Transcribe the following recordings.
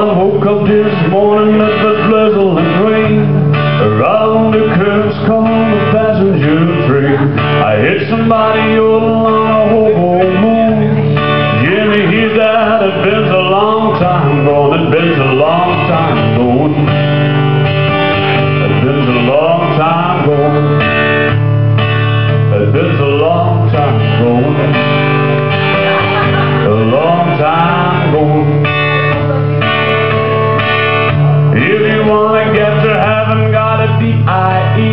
this morning that the drizzle and rain Around the curves come the passenger train. I hit somebody on a hobo moon. Jimmy, he's that It's been a long time gone. It's been a long time going It's been a long time going It's been a long time gotta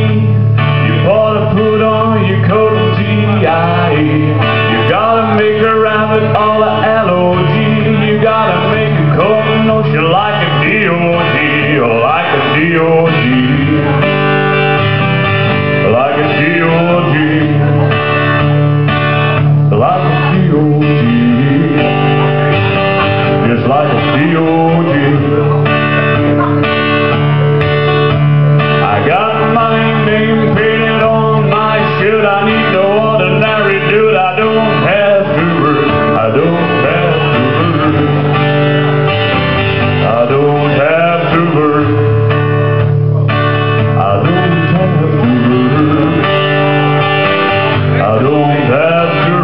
goes after.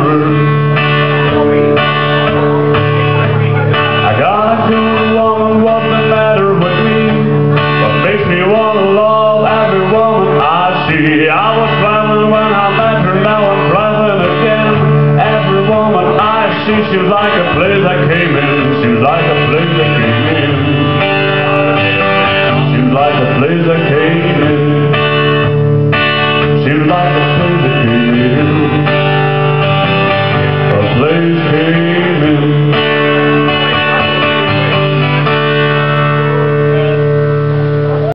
I gotta go along, what's the matter with me? What makes me wanna love every woman I see? I was traveling when I met her, now I'm traveling again. Every woman I see, she's like a place I came in. She's like a place I came in. She's like a place I.